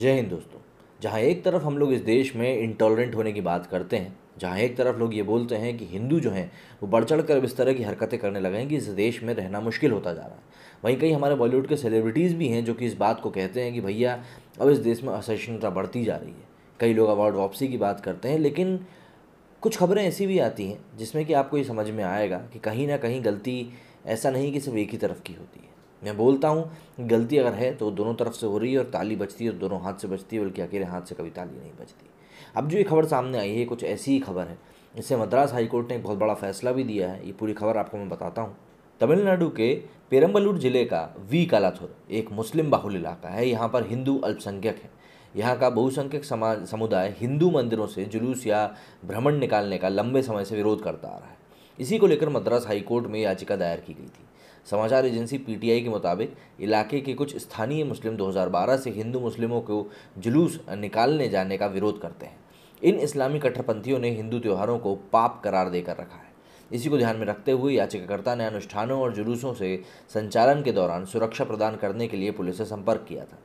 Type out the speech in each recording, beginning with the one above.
जय हिंद दोस्तों। जहाँ एक तरफ़ हम लोग इस देश में इंटॉलरेंट होने की बात करते हैं, जहाँ एक तरफ़ लोग ये बोलते हैं कि हिंदू जो हैं, वो बढ़ चढ़ कर इस तरह की हरकतें करने लगे हैं कि इस देश में रहना मुश्किल होता जा रहा है। वहीं कई हमारे बॉलीवुड के सेलिब्रिटीज़ भी हैं जो कि इस बात को कहते हैं कि भैया, अब इस देश में असहिष्णुता बढ़ती जा रही है। कई लोग अवार्ड वापसी की बात करते हैं, लेकिन कुछ खबरें ऐसी भी आती हैं जिसमें कि आपको ये समझ में आएगा कि कहीं ना कहीं गलती ऐसा नहीं कि सिर्फ़ एक ही तरफ़ की होती है। मैं बोलता हूँ, गलती अगर है तो दोनों तरफ़ से हो रही है और ताली बचती है तो दोनों हाथ से बचती है, बल्कि अकेले हाथ से कभी ताली नहीं बचती अब जो ये खबर सामने आई है, कुछ ऐसी ही खबर है। इससे मद्रास हाईकोर्ट ने एक बहुत बड़ा फैसला भी दिया है। ये पूरी खबर आपको मैं बताता हूँ। तमिलनाडु के पेरम्बलूर ज़िले का वी कालाथुर, एक मुस्लिम बाहुल इलाका है। यहाँ पर हिंदू अल्पसंख्यक है। यहाँ का बहुसंख्यक समाज समुदाय हिंदू मंदिरों से जुलूस या भ्रमण निकालने का लंबे समय से विरोध करता आ रहा है। इसी को लेकर मद्रास हाईकोर्ट में याचिका दायर की गई थी। समाचार एजेंसी पीटीआई के मुताबिक इलाके के कुछ स्थानीय मुस्लिम 2012 से हिंदू मुस्लिमों को जुलूस निकालने जाने का विरोध करते हैं। इन इस्लामी कट्टरपंथियों ने हिंदू त्योहारों को पाप करार देकर रखा है। इसी को ध्यान में रखते हुए याचिकाकर्ता ने अनुष्ठानों और जुलूसों से संचालन के दौरान सुरक्षा प्रदान करने के लिए पुलिस से संपर्क किया था।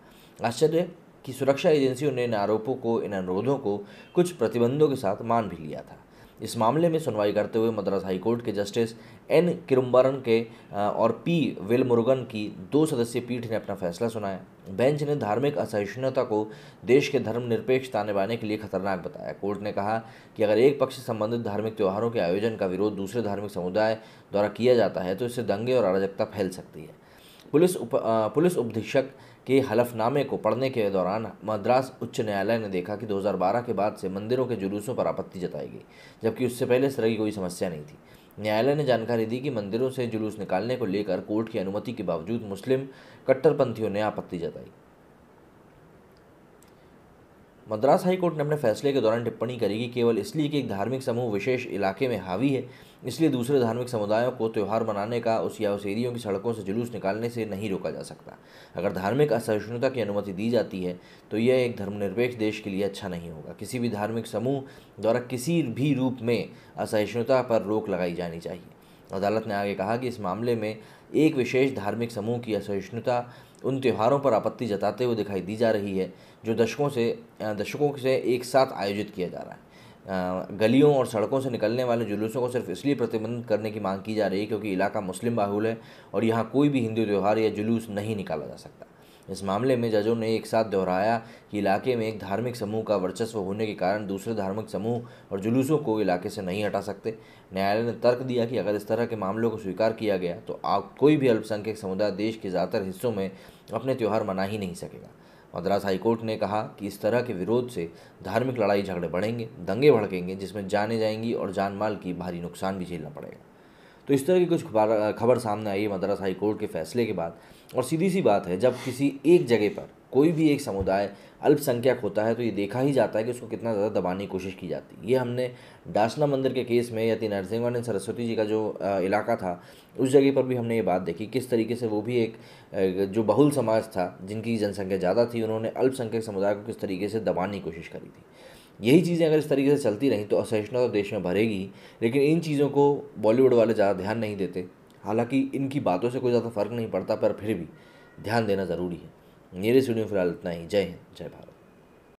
आश्चर्य कि सुरक्षा एजेंसियों ने इन आरोपों को, इन अनुरोधों को कुछ प्रतिबंधों के साथ मान भी लिया था। इस मामले में सुनवाई करते हुए मद्रास हाईकोर्ट के जस्टिस एन किरुम्बरन के और पी वेलमुरुगन की दो सदस्यीय पीठ ने अपना फैसला सुनाया। बेंच ने धार्मिक असहिष्णुता को देश के धर्मनिरपेक्ष ताने बाने के लिए खतरनाक बताया। कोर्ट ने कहा कि अगर एक पक्ष से संबंधित धार्मिक त्योहारों के आयोजन का विरोध दूसरे धार्मिक समुदाय द्वारा किया जाता है तो इससे दंगे और अराजकता फैल सकती है। पुलिस उप पुलिस उपधीक्षक के हलफनामे को पढ़ने के दौरान मद्रास उच्च न्यायालय ने देखा कि 2012 के बाद से मंदिरों के जुलूसों पर आपत्ति जताई गई, जबकि उससे पहले इस तरह की कोई समस्या नहीं थी। न्यायालय ने जानकारी दी कि मंदिरों से जुलूस निकालने को लेकर कोर्ट की अनुमति के बावजूद मुस्लिम कट्टरपंथियों ने आपत्ति जताई। मद्रास हाईकोर्ट ने अपने फैसले के दौरान टिप्पणी करी कि केवल इसलिए कि एक धार्मिक समूह विशेष इलाके में हावी है, इसलिए दूसरे धार्मिक समुदायों को त्यौहार मनाने का उस या उस एरियो की सड़कों से जुलूस निकालने से नहीं रोका जा सकता। अगर धार्मिक असहिष्णुता की अनुमति दी जाती है तो यह एक धर्मनिरपेक्ष देश के लिए अच्छा नहीं होगा। किसी भी धार्मिक समूह द्वारा किसी भी रूप में असहिष्णुता पर रोक लगाई जानी चाहिए। अदालत ने आगे कहा कि इस मामले में एक विशेष धार्मिक समूह की असहिष्णुता उन त्यौहारों पर आपत्ति जताते हुए दिखाई दी जा रही है, जो दशकों से दशकों से एक साथ आयोजित किया जा रहा है। गलियों और सड़कों से निकलने वाले जुलूसों को सिर्फ़ इसलिए प्रतिबंधित करने की मांग की जा रही है क्योंकि इलाका मुस्लिम बाहुल है और यहाँ कोई भी हिंदू त्यौहार या जुलूस नहीं निकाला जा सकता। इस मामले में जजों ने एक साथ दोहराया कि इलाके में एक धार्मिक समूह का वर्चस्व होने के कारण दूसरे धार्मिक समूह और जुलूसों को इलाके से नहीं हटा सकते। न्यायालय ने तर्क दिया कि अगर इस तरह के मामलों को स्वीकार किया गया तो आप कोई भी अल्पसंख्यक समुदाय देश के ज़्यादातर हिस्सों में अपने त्यौहार मना ही नहीं सकेगा। मद्रास हाईकोर्ट ने कहा कि इस तरह के विरोध से धार्मिक लड़ाई झगड़े बढ़ेंगे, दंगे भड़केंगे, जिसमें जाने जाएँगी और जान माल की भारी नुकसान भी झेलना पड़ेगा। तो इस तरह की कुछ खबर सामने आई है मद्रास हाईकोर्ट के फैसले के बाद। और सीधी सी बात है, जब किसी एक जगह पर कोई भी एक समुदाय अल्पसंख्यक होता है तो ये देखा ही जाता है कि उसको कितना ज़्यादा दबाने की कोशिश की जाती है। ये हमने डासना मंदिर के केस में या नरसिंहवान सरस्वती जी का जो इलाका था, उस जगह पर भी हमने ये बात देखी, किस तरीके से वो भी एक जो बहुल समाज था, जिनकी जनसंख्या ज़्यादा थी, उन्होंने अल्पसंख्यक समुदाय को किस तरीके से दबाने की कोशिश करी थी। यही चीज़ें अगर इस तरीके से चलती रहीं तो असहिष्णुता तो देश में भरेगी, लेकिन इन चीज़ों को बॉलीवुड वाले ज़्यादा ध्यान नहीं देते। हालाँकि इनकी बातों से कोई ज़्यादा फ़र्क नहीं पड़ता, पर फिर भी ध्यान देना ज़रूरी है। मेरे स्टूडियो फ़िलहाल इतना ही। जय हिंद, जय भारत।